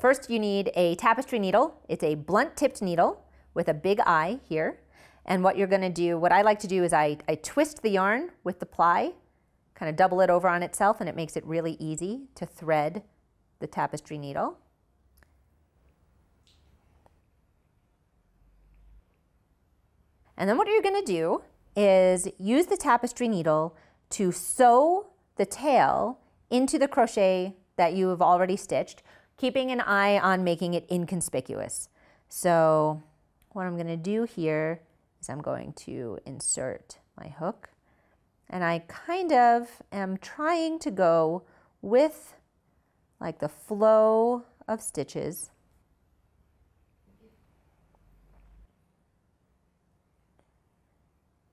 First, you need a tapestry needle. It's a blunt tipped needle with a big eye here. And what you're gonna do, what I like to do is I, I twist the yarn with the ply, kind of double it over on itself, and it makes it really easy to thread the tapestry needle. And then what you're gonna do is use the tapestry needle to sew the tail into the crochet that you have already stitched, keeping an eye on making it inconspicuous. So what I'm gonna do here is I'm going to insert my hook and I kind of am trying to go with like the flow of stitches.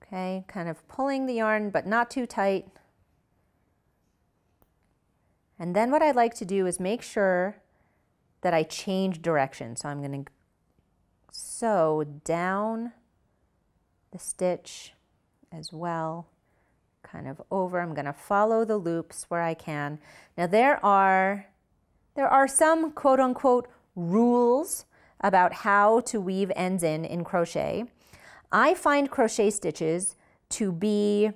Okay, kind of pulling the yarn but not too tight. And then what I'd like to do is make sure that I change direction. So I'm going to sew down the stitch as well, kind of over. I'm going to follow the loops where I can. Now there are, there are some quote unquote rules about how to weave ends in in crochet. I find crochet stitches to be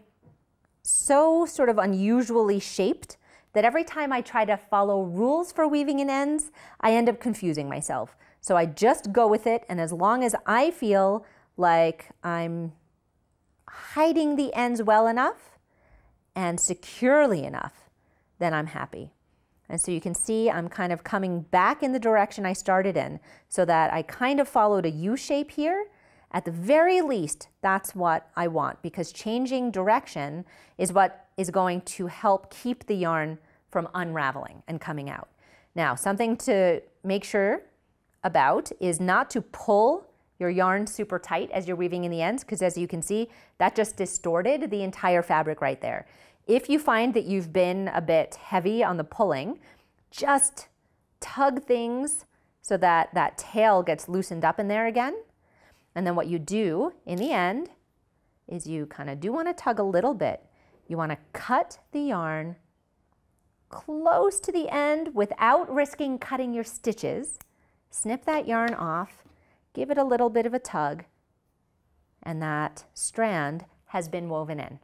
so sort of unusually shaped that every time I try to follow rules for weaving in ends, I end up confusing myself. So I just go with it, and as long as I feel like I'm hiding the ends well enough and securely enough, then I'm happy. And so you can see I'm kind of coming back in the direction I started in so that I kind of followed a U shape here. At the very least, that's what I want because changing direction is what is going to help keep the yarn from unraveling and coming out. Now, something to make sure about is not to pull your yarn super tight as you're weaving in the ends, because as you can see, that just distorted the entire fabric right there. If you find that you've been a bit heavy on the pulling, just tug things so that that tail gets loosened up in there again. And then what you do in the end is you kind of do want to tug a little bit. You want to cut the yarn close to the end without risking cutting your stitches. Snip that yarn off, give it a little bit of a tug, and that strand has been woven in.